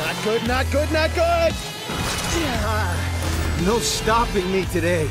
Not good, not good, not good! No stopping me today.